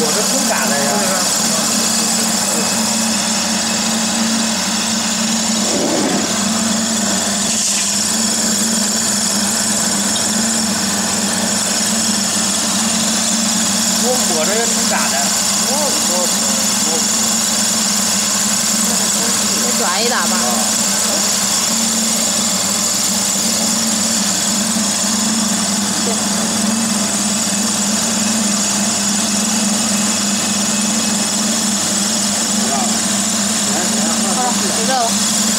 của đất nước cả này 我摸着也挺干的。我我我。再转一打吧。啊知道。